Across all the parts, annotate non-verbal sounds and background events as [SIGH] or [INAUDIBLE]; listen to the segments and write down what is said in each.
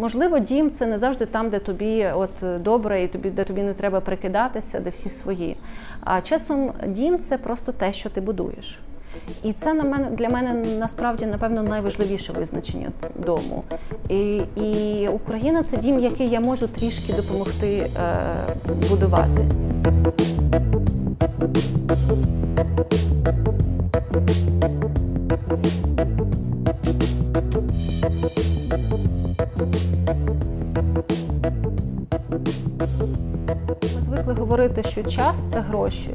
Можливо, дім це не завжди там, де тобі от добре, і тобі, де тобі не треба прикидатися, де всі свої. А часом дім це просто те, що ти будуєш. І це на мене для мене насправді напевно найважливіше визначення дому. І і Україна це дім, який я можу трішки допомогти е, будувати. Говорити, що час це гроші.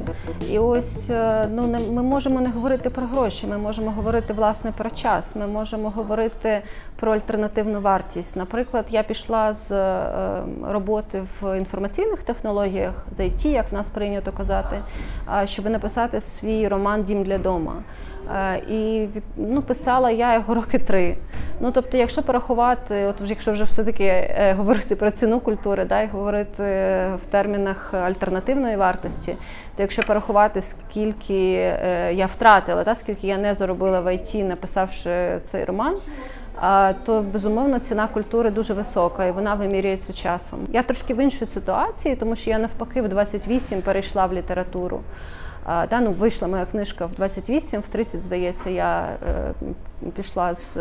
І ось е, ну ми можемо не говорити про гроші. Ми можемо говорити власне про час. Ми можемо говорити про альтернативну вартість. Наприклад, я пішла з е, роботи в інформаційних технологіях з IT, як нас прийнято казати, щоб написати свій роман Дім для дома. Е, і ну, писала я його роки три. Ну тобто, якщо порахувати, от якщо вже все-таки е, говорити про ціну культури, да, і говорити в термінах альтернативної вартості, то якщо порахувати, скільки я втратила, та скільки я не заробила в ІТ, написавши цей роман. То безумовно ціна культури дуже висока і вона вимірюється часом. Я трошки в іншій ситуації, тому що я навпаки в 28 перейшла в літературу. Да, ну, Вийшла моя книжка в 28, в 30, здається, я е, пішла з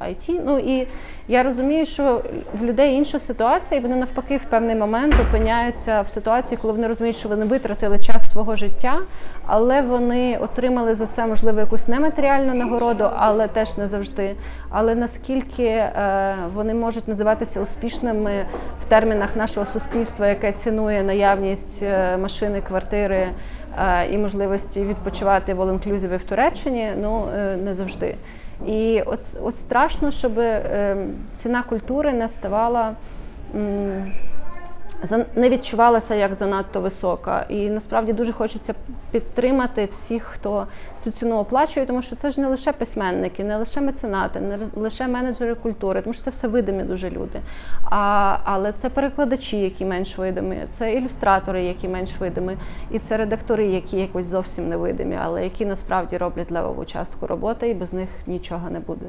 IT. Е, ну і я розумію, що в людей інша ситуація, і вони навпаки в певний момент опиняються в ситуації, коли вони розуміють, що вони витратили час свого життя, але вони отримали за це можливо якусь нематеріальну нагороду, але теж не завжди. Але наскільки е, вони можуть називатися успішними в термінах нашого суспільства, яке цінує наявність машини, квартири. Е, і можливості відпочивати в all-inclusive в Туреччині, ну е, не завжди. І от, от страшно, щоб е, ціна культури не ставала не відчувалася як занадто висока. І насправді дуже хочеться підтримати всіх, хто цю ціну оплачує, тому що це ж не лише письменники, не лише меценати, не лише менеджери культури, тому що це все видимі дуже люди. А, Але це перекладачі, які менш видимі, це ілюстратори, які менш видимі, і це редактори, які якось зовсім не видимі, але які насправді роблять левову частку роботи, і без них нічого не буде.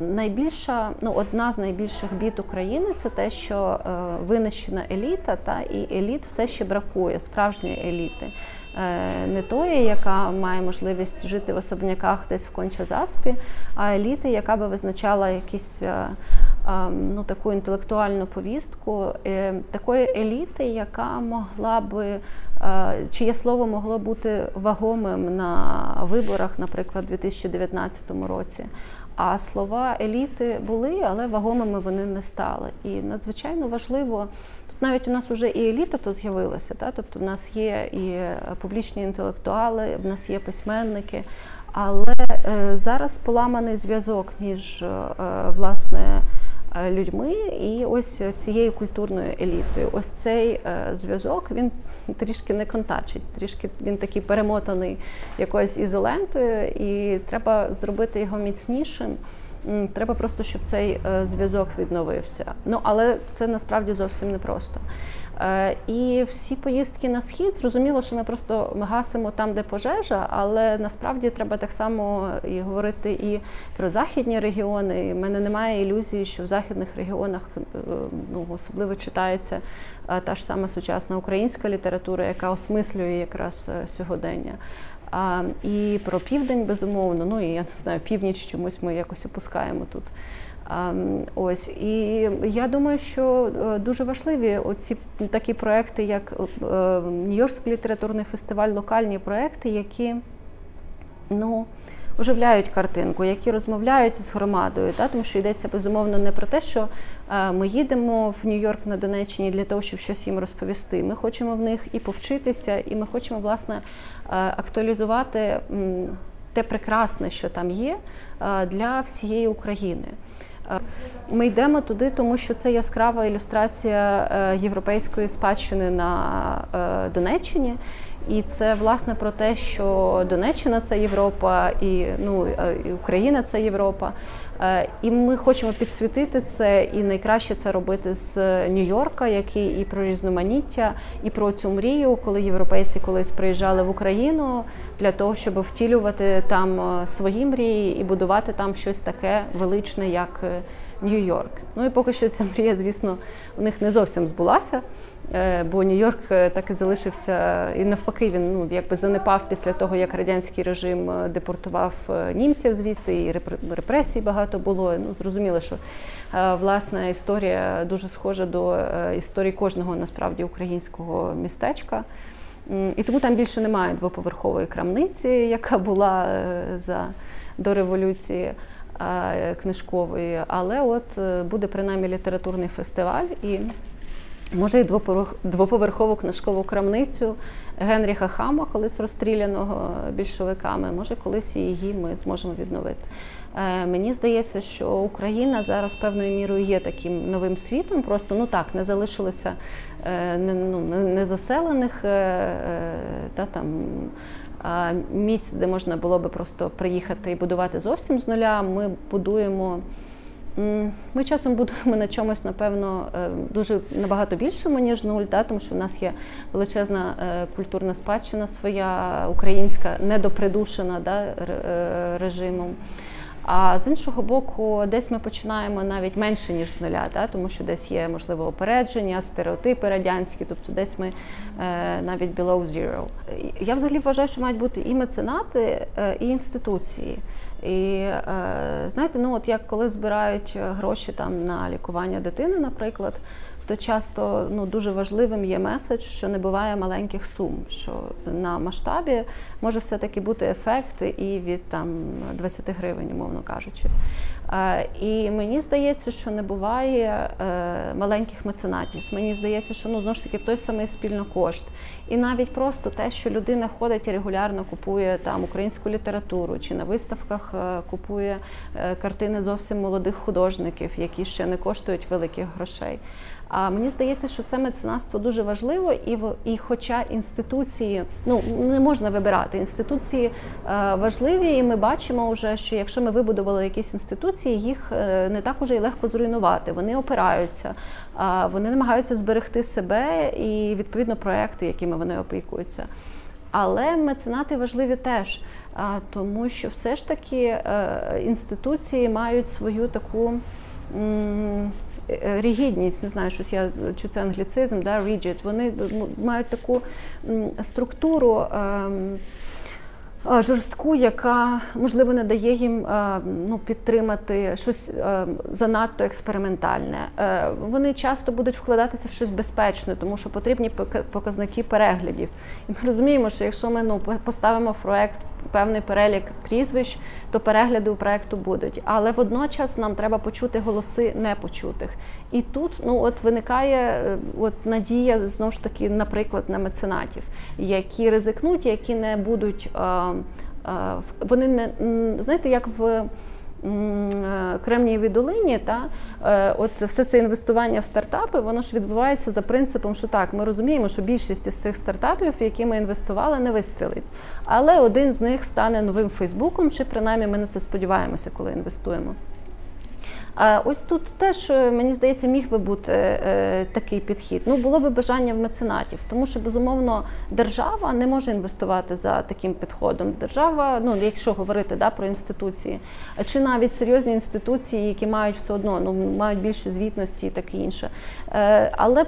Найбільша, ну одна з найбільших бід України це те, що е, винищена еліта, та і еліт все ще бракує справжньої еліти, е, не тої, яка має можливість жити в особняках десь в конча-заспі, а еліти, яка би визначала якісь е, е, ну, таку інтелектуальну повістку, е, такої еліти, яка могла би, чиє слово могло бути вагомим на виборах, наприклад, у 2019 році. А слова еліти були, але вагомими вони не стали. І надзвичайно важливо. Тут навіть у нас вже і еліта то з'явилася, та? тобто в нас є і публічні інтелектуали, в нас є письменники, але е, зараз поламаний зв'язок між е, власне людьми і ось цією культурною елітою. Ось цей е, зв'язок він [LAUGHS] трішки не контачить, трішки він такий перемотаний якоюсь ізолентою, і треба зробити його міцнішим. Треба просто, щоб цей е, зв'язок відновився. Ну але це насправді зовсім непросто. Е, і всі поїздки на схід зрозуміло, що ми просто гасимо там, де пожежа, але насправді треба так само і говорити і про західні регіони. У мене немає ілюзії, що в західних регіонах е, ну, особливо читається е, та ж сама сучасна українська література, яка осмислює якраз сьогодення. А, І про південь безумовно. Ну і я не знаю, північ чомусь ми якось опускаємо тут. Ось і я думаю, що е, дуже важливі оці такі проекти, як е, Нью-Йоркський літературний фестиваль, локальні проекти, які ну. Оживляють картинку, які розмовляють з громадою, та тому що йдеться безумовно не про те, що е, ми їдемо в Нью-Йорк на Донеччині для того, щоб щось їм розповісти. Ми хочемо в них і повчитися, і ми хочемо власне актуалізувати те прекрасне, що там є, для всієї України. Е, ми йдемо туди, тому що це яскрава ілюстрація е, європейської спадщини на е, Донеччині. І це власне про те, що Донеччина це Європа, і ну і Україна це Європа. І ми хочемо підсвітити це, і найкраще це робити з Нью-Йорка, який і про різноманіття, і про цю мрію, коли європейці колись приїжджали в Україну для того, щоб втілювати там свої мрії і будувати там щось таке величне, як Нью-Йорк. Ну і поки що ця мрія, звісно, у них не зовсім збулася. Е, бо Нью-Йорк е, так і залишився, і навпаки, він ну якби занепав після того, як радянський режим е, депортував німців звідти, і репресій багато було. Ну зрозуміло, що власна історія дуже схожа до історії кожного насправді українського містечка. І тому там більше немає двоповерхової крамниці, яка була за до революції книжкової. Але от буде принаймні літературний фестиваль і. Може, і двоповерхову книжкову крамницю Генріха Хама, колись розстріляного більшовиками. Може, колись її ми зможемо відновити. Е, мені здається, що Україна зараз певною мірою є таким новим світом. Просто ну так не залишилося е, ну, незаселених е, та там. Місць, де можна було би просто приїхати і будувати зовсім з нуля. Ми будуємо ми часом [LAUGHS] будуємо на чомусь, напевно, е, дуже набагато більшому, ніж нуль, да, тому що в нас є величезна е, культурна спадщина своя українська, недопридушена да, е, режимом. А з іншого боку, десь ми починаємо навіть менше, ніж з нуля, да, тому що десь є, можливо, опередження, стереотипи радянські, тобто десь ми навіть below zero. Я взагалі вважаю, що мають бути і меценати, і інституції. І е, знаєте, ну от як коли збирають гроші там на лікування дитини, наприклад, то часто ну дуже важливим є меседж, що не буває маленьких сум. Що на масштабі може все-таки бути ефект і від там 20 гривень, умовно кажучи. І мені здається, що не буває е, маленьких меценатів. Мені здається, що ну знову ж таки той самий спільнокошт. І навіть просто те, що людина ходить і регулярно купує там українську літературу, чи на виставках е, купує е, картини зовсім молодих художників, які ще не коштують великих грошей. А мені здається, що це меценатство дуже важливо, і і хоча інституції ну не можна вибирати, інституції е, важливі, і ми бачимо вже, що якщо ми вибудували якісь інституції, їх е, не так уже й легко зруйнувати. Вони опираються, вони намагаються зберегти себе і відповідно проекти, якими вони опікуються. Але меценати важливі теж, тому що все ж таки е, інституції мають свою таку. Е, рігідність, не знаю, щось я чи це англіцизм, да, rigid, вони мають таку структуру. Ем, жорстку, яка можливо не дає їм ну, підтримати щось занадто експериментальне. Е, вони часто будуть вкладатися в щось безпечне, тому що потрібні показники переглядів. І ми розуміємо, що якщо ми ну, поставимо проект певний перелік прізвищ, то перегляди у проекту будуть. Але водночас нам треба почути голоси непочутих. І тут ну от виникає е, от надія знову ж таки, наприклад, на меценатів, які ризикнуть, які не будуть. Вони не знаєте, як в Е, Кремнієвій долині, та е, от все це інвестування в стартапи, воно ж відбувається за принципом, що так, ми розуміємо, що більшість із цих стартапів, які ми інвестували, не вистрілить. Але один з них стане новим Фейсбуком, чи принаймні ми на це сподіваємося, коли інвестуємо. Ось тут теж е, мені здається міг би бути е, такий підхід. Ну було би бажання в меценатів, тому що безумовно держава не може інвестувати за таким підходом. Держава, ну якщо говорити да, про інституції, чи навіть серйозні інституції, які мають все одно ну мають більше звітності і таке інше. Е, але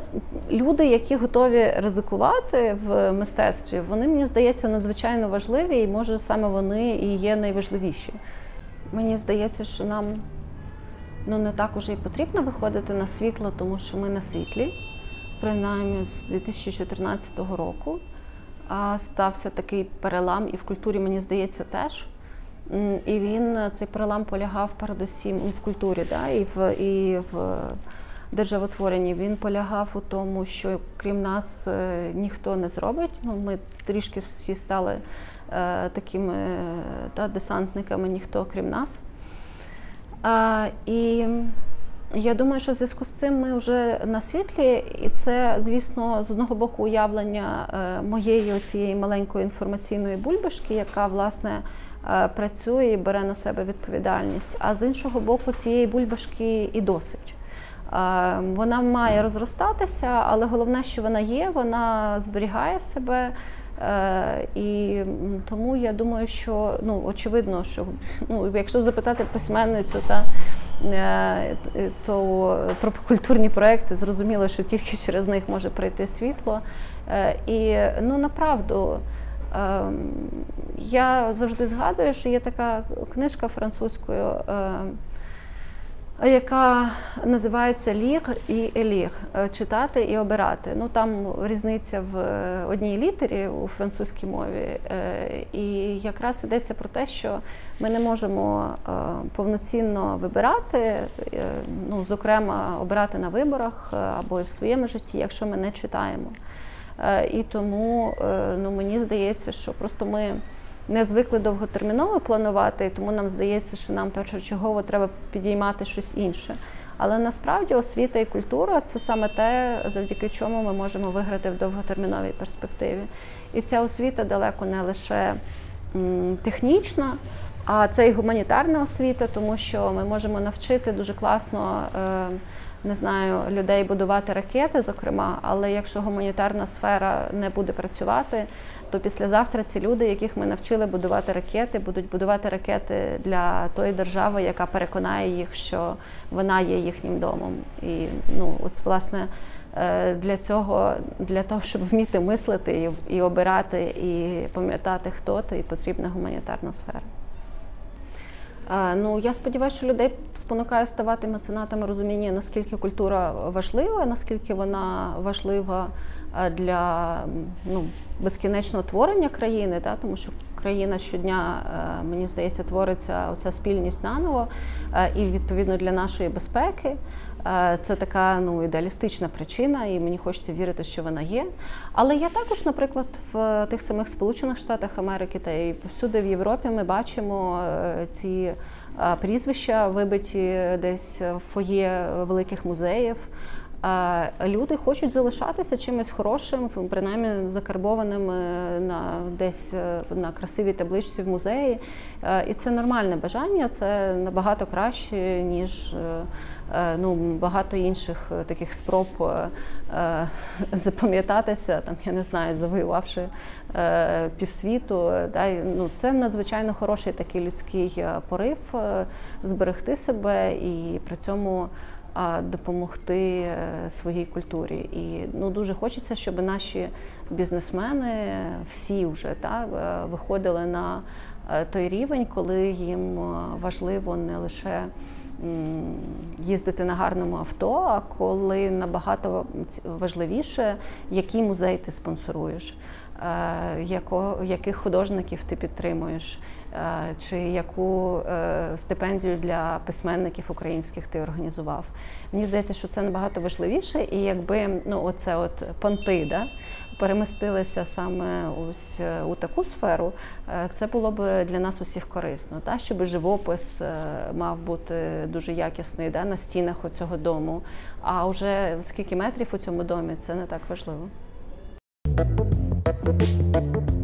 люди, які готові ризикувати в мистецтві, вони мені здається надзвичайно важливі, і може саме вони і є найважливіші. Мені здається, що нам ну не так уже і потрібно виходити на світло, тому що ми на світлі, принаймні з 2014 року. Стався такий перелам, і в культурі, мені здається, теж. І він цей перелам полягав передусім в культурі, да, і в і в державотворенні. Він полягав у тому, що крім нас е, ніхто не зробить. Ну, Ми трішки всі стали е, такими та, десантниками, ніхто крім нас. І я думаю, що в зв'язку з цим ми вже на світлі, і це, звісно, з одного боку уявлення е, моєї цієї маленької інформаційної бульбашки, яка власне е, працює і бере на себе відповідальність. А з іншого боку, цієї бульбашки і досить. Вона має розростатися, але головне, що вона є, вона зберігає себе. Е, і тому я думаю, що ну очевидно, що ну якщо запитати письменницю, та е, то про культурні проекти зрозуміло, що тільки через них може прийти світло. Е, і ну направду. Ем, я завжди згадую, що є така книжка французькою, яка називається Ліг і Еліг читати і обирати. Ну там різниця в одній літері у французькій мові, і якраз йдеться про те, що ми не можемо повноцінно вибирати, ну зокрема, обирати на виборах або і в своєму житті, якщо ми не читаємо. І тому ну, мені здається, що просто ми не звикли довготерміново планувати, тому нам здається, що нам першочергово треба підіймати щось інше. Але насправді освіта і культура це саме те, завдяки чому ми можемо виграти в довготерміновій перспективі. І ця освіта далеко не лише технічна, а це і гуманітарна освіта, тому що ми можемо навчити дуже класно. Не знаю, людей будувати ракети, зокрема, але якщо гуманітарна сфера не буде працювати, то післязавтра ці люди, яких ми навчили будувати ракети, будуть будувати ракети для тої держави, яка переконає їх, що вона є їхнім домом. І ну, от власне. Е, для цього, для того, щоб вміти мислити і і обирати, і пам'ятати, хто ти, потрібна гуманітарна сфера. Ну, я сподіваюся, що людей спонукає ставати меценатами розуміння, наскільки культура важлива, наскільки вона важлива для ну, безкінечного творення країни, та, тому що країна щодня, мені здається, твориться оця спільність наново, і відповідно для нашої безпеки. Це така ну ідеалістична причина, і мені хочеться вірити, що вона є. Але я також, наприклад, в тих самих Сполучених Штатах Америки та і повсюди в Європі ми бачимо е, ці прізвища, вибиті десь в фоє великих музеїв. Люди хочуть залишатися чимось хорошим, принаймні закарбованим е, на десь е, на красивій табличці в музеї. І це нормальне бажання, це набагато краще, ніж Е, ну, багато інших е, таких спроб е, [LAUGHS] запам'ятатися, там я не знаю, завоювавши півсвіту. Да, ну, Це надзвичайно хороший такий людський порив зберегти себе і при цьому. Допомогти своїй культурі, і ну дуже хочеться, щоб наші бізнесмени всі вже та виходили на той рівень, коли їм важливо не лише їздити на гарному авто, а коли набагато важливіше, який музей ти спонсоруєш, е, яко, яких художників ти підтримуєш, е, чи яку е, стипендію для письменників українських ти організував. Мені здається, що це набагато важливіше, і якби ну, оце от понти, да, перемістилися саме ось е, у таку сферу, е, це було б для нас усіх корисно, та щоб живопис е, мав бути дуже якісний да, на стінах у цього дому. А вже скільки метрів у цьому домі це не так важливо. Thank you.